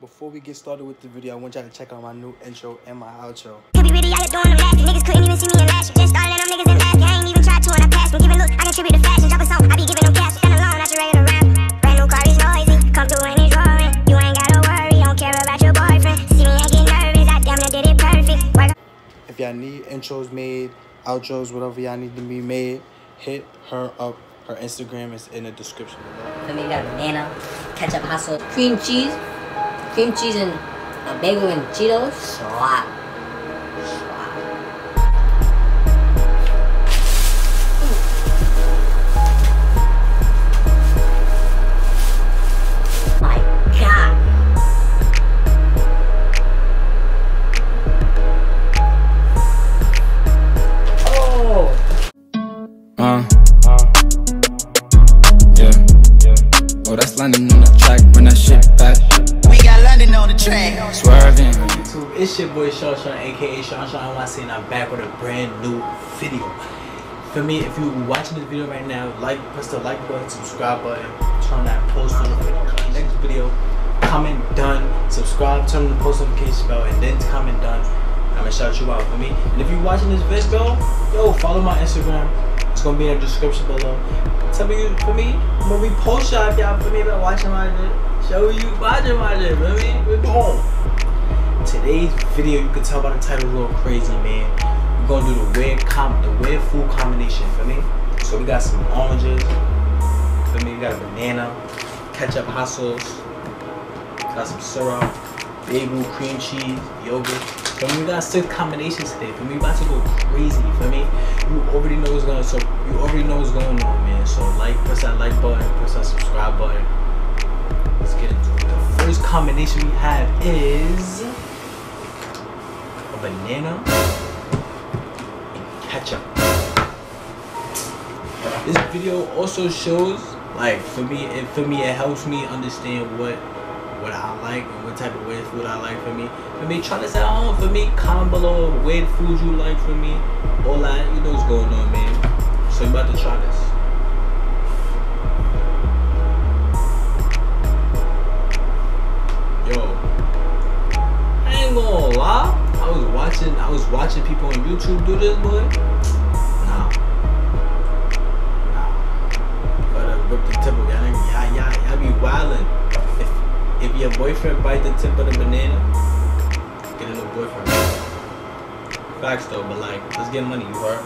Before we get started with the video, I want y'all to check out my new intro and my outro. Could really out doing them laughing. Niggas couldn't even see me in last. Just started them niggas and laughing. I ain't even tried to and I passed. Been giving look, I contribute to fashion. Drop a song, I be giving them cash. Stand alone, I should ready rap. Brand new car is noisy. Come through and it's roaring. You ain't gotta worry, don't care about your boyfriend. See me and get nervous. I damn near did it perfect. Work If y'all need intros made, outros, whatever y'all need to be made, hit her up. Her Instagram is in the description below. For me, we got banana, ketchup, hot sauce, cream cheese, cream cheese and a bagel and Cheetos. Slap. It's your boy ShawnShawn, aka ShawnShawn NYC, and I'm back with a brand new video. For me, if you're watching this video right now, like, press the like button, subscribe button, turn that post notification. Next video, comment done, subscribe, turn on the post notification bell, and then comment done. I'm gonna shout you out for me. And if you're watching this video, yo, follow my Instagram. It's gonna be in the description below. Tell me for me, I'm gonna repost y'all if y'all for me about watching my shit. Show you watching my shit, for me. We boom today's video you can tell by the title a little crazy man. We're gonna do the weird com the weird food combination for me? So we got some oranges for me? We got a banana ketchup hot sauce got some syrup bagel cream cheese yogurt. For me? We got six combinations today for me? We about to go crazy for me? You already know what's going on. so you already know what's going on man. So like press that like button press that subscribe button. Let's get into it. The first combination we have is banana and ketchup. This video also shows like for me it for me it helps me understand what what I like and what type of weird food I like for me. For me, try this at home. For me, comment below weird food you like for me. All that, you know what's going on, man. So you about to try this. Watching I was watching people on YouTube do this, boy. Nah. Nah. Gotta rip the tip of y'all. Y'all, y'all, y'all be wildin'. If if your boyfriend bite the tip of the banana, get a new boyfriend. Facts though, but like, let's get money, you heard?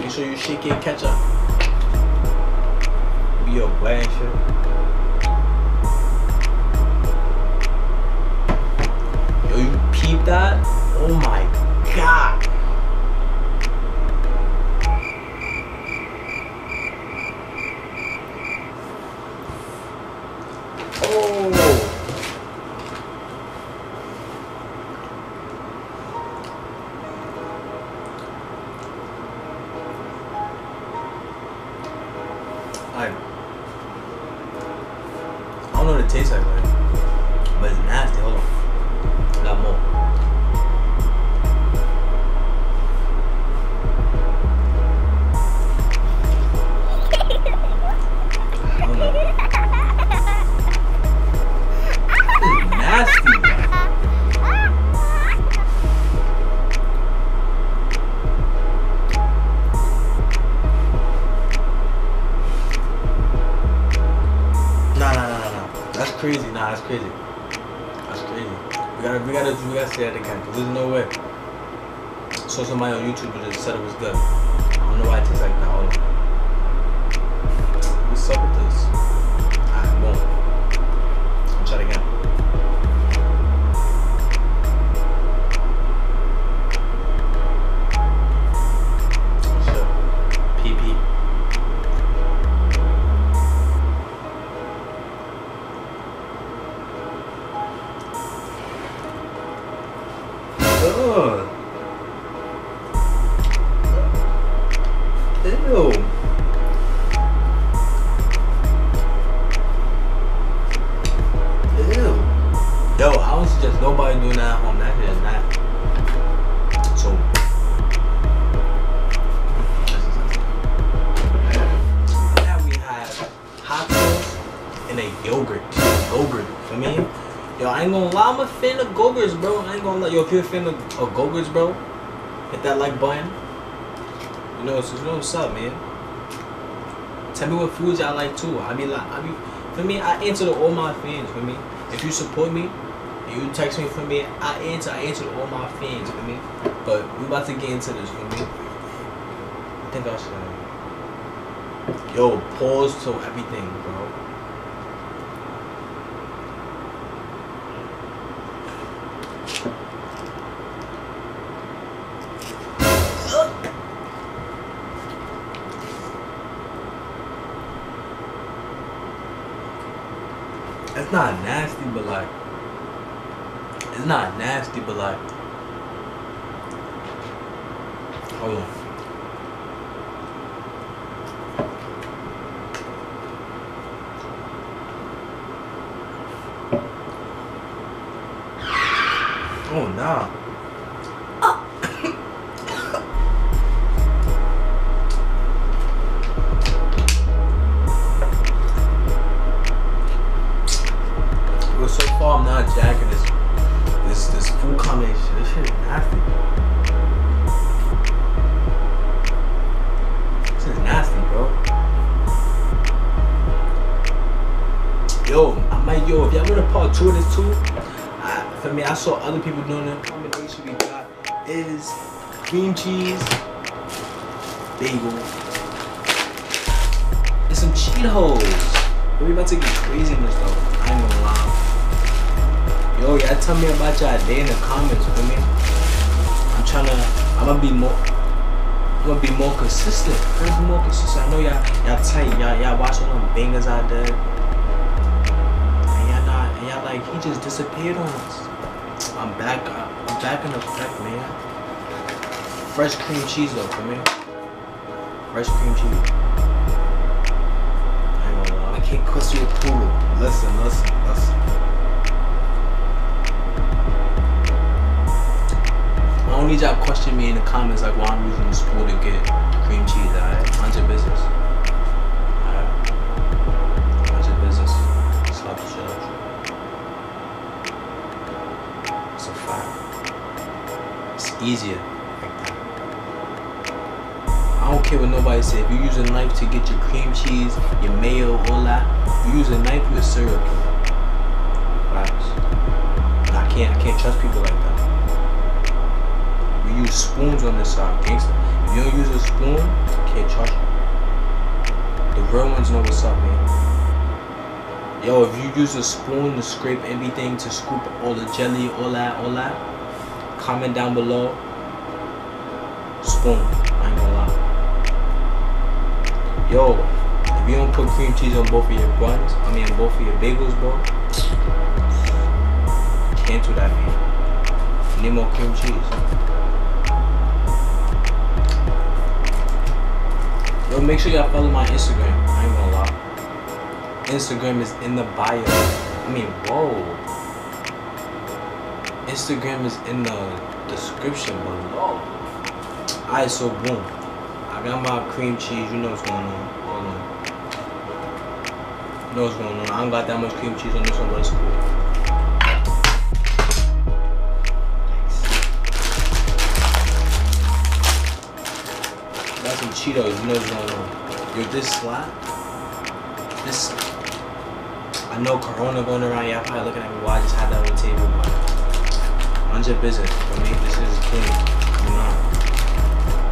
Make sure you shake it, catch up. Be your way shit. That? Oh my god. Crazy. Nah, that's crazy. That's crazy. We gotta, we gotta, we gotta say that again. Cause there's no way. So somebody on YouTube just said it was good. I don't know why ain't gonna lie, I'm a fan of Go-Gurts, bro. I ain't gonna lie, yo, if you're a fan of, of Go-Gurts, bro, hit that like button. You know, so you know what's up, man. Tell me what foods y'all like too. I be like, I be, for me, I answer to all my fans. For me, if you support me, you text me for me, I answer. I answer to all my fans. For me, but we about to get into this. For me, I think I should. Um, yo, pause to everything, bro. It's not nasty, but like, it's not nasty, but like, hold on. I, for me, I saw other people doing it. Combination we got is cream cheese, bagel, and some Cheetos. We about to get crazy in this though. I ain't gonna lie. Yo, y'all tell me about y'all day in the comments for me. I'm trying to. I'm gonna be more. I'm gonna be more consistent. I'm gonna be more consistent. I know y'all y'all tight. Y'all y'all watching them bangers out there. Just disappeared on us. I'm back. Uh, I'm back in effect, man. Fresh cream cheese though for me. Fresh cream cheese. I ain't gonna lie. I can't cuss you a poodle. Listen, listen, listen. I don't need y'all question me in the comments like why I'm using the spoon to get cream cheese, alright? Mind your business. Easier. I don't care what nobody say. If you use a knife to get your cream cheese, your mayo, all that, you use a knife, you're. Facts. I can't, I can't trust people like that. We use spoons on this side, gangster. If you don't use a spoon, I can't trust you. The real ones know what's up, man. Yo, if you use a spoon to scrape everything, to scoop all the jelly, all that, all that, comment down below. Spoon. I ain't gonna lie. Yo, if you don't put cream cheese on both of your buns, I mean both of your bagels, bro, can't do that, man. Need more cream cheese. Yo, make sure y'all follow my Instagram. I ain't gonna lie. Instagram is in the bio. I mean, whoa. Instagram is in the description below. Alright, so boom. I got my cream cheese. You know what's going on. Hold on. You know what's going on. I don't got that much cream cheese on this one, but it's cool. Got some Cheetos, you know what's going on. Yo, this slap, this, I know Corona going around, y'all probably looking at me why I just had that on the table, mind your business. For me, this is clean. I'm not.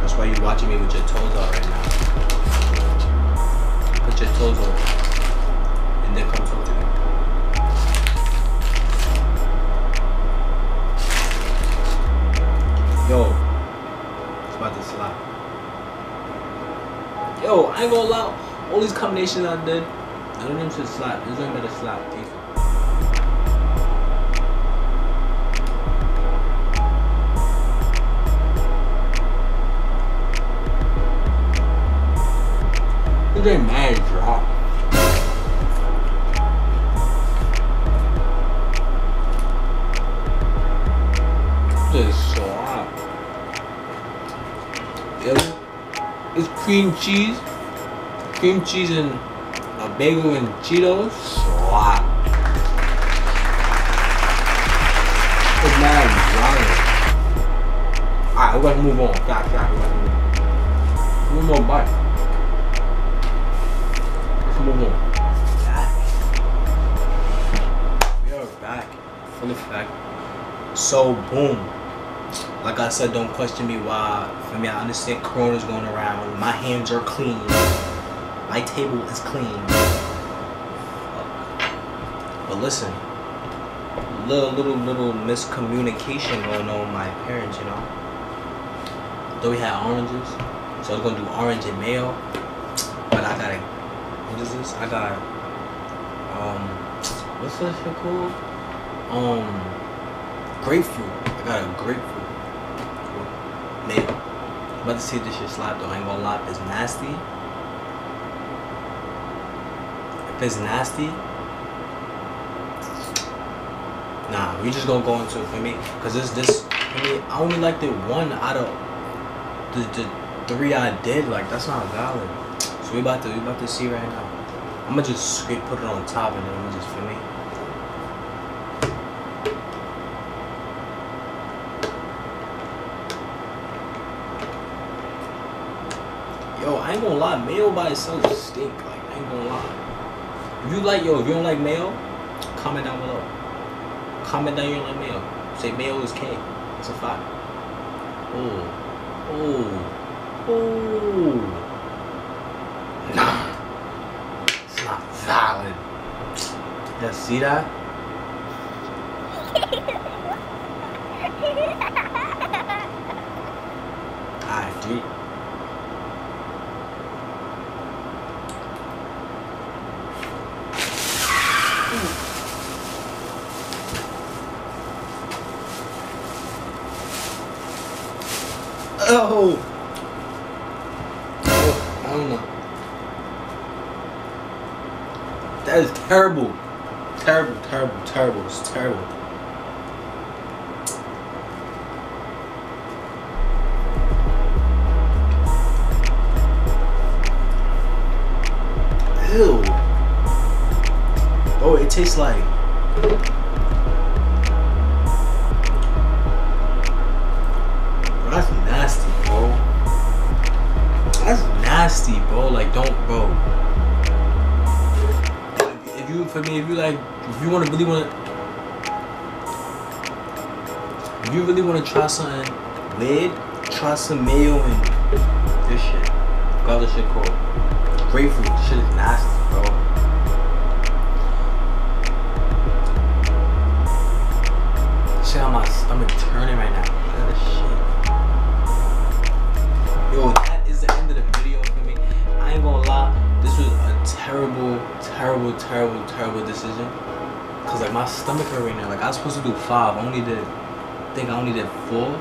That's why you're watching me with your toes out right now. Put your toes on, and then come talk to me. Yo, it's about to slap. Yo, I ain't gonna lie. All these combinations I did, none of them should slap. This ain't better slap. It didn't matter if you're. This is so hot. It, it's cream cheese, cream cheese and a bagel and Cheetos. So hot. It's mad Alright, we gotta move on. Stop, stop, we're move on. One more bite. Back. Full effect. So boom. Like I said, don't question me why. For me, I understand Corona's going around. My hands are clean. My table is clean. But listen, little little little miscommunication going on with my parents, you know. Though we had oranges, so I was gonna do orange and mayo, but I got a what is this? I got um what's that shit called? Um grapefruit. I got a grapefruit mayo. I'm about to see if this shit slap though. I ain't gonna lie, if it's nasty. If it's nasty, Nah, we just gonna go into it for me, cause this this for me. I only liked it one out of the, the three I did. Like that's not valid. So we about to we about to see right now. I'm gonna just put it on top and then I'm gonna just for me. Yo, I ain't gonna lie, mayo by itself stink. Like I ain't gonna lie. If you like yo, if you don't like mayo, comment down below. Comment down you don't like mayo. Say mayo is K. It's a fact. Oh. Oh. Oh. Nah. It's not valid. Yeah, see that? Alright, three. Oh. oh. I don't know. That is terrible. Terrible, terrible, terrible. It's terrible. Ew. Oh, it tastes like. That's nasty, bro. That's nasty, bro. Like, don't, bro. Me, if you like, if you want to really want to, if you really want to try something weird, try some mayo and this shit. Got this shit called grapefruit. This shit is nasty, bro. Shit on my stomach turning right now. This shit. Yo, that is the end of the video for me. I ain't gonna lie, this was a terrible, terrible, terrible, terrible decision. Cause like my stomach hurt right now. Like I was supposed to do five. I only did, I think I only did four.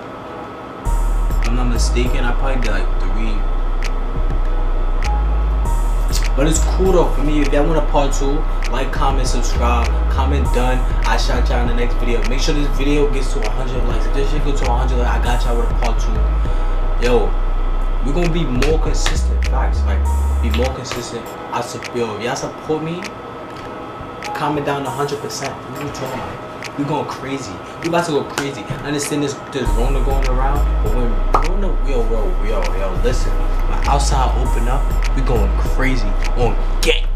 If I'm not mistaken, I probably did like three. But it's cool though for me. If y'all want a part two, like, comment, subscribe, comment done. I shot y'all in the next video. Make sure this video gets to 100 likes. If this shit gets to 100 likes, I got y'all with a part two. Yo, we're gonna be more consistent. Facts, like be more consistent. Support yo, if y'all support me. Comment down 100. percent What are you talking about? We going crazy. We about to go crazy. I understand this there's Rona going around, but when Rona, yo, yo, yo, listen. When outside open up, we going crazy on gang.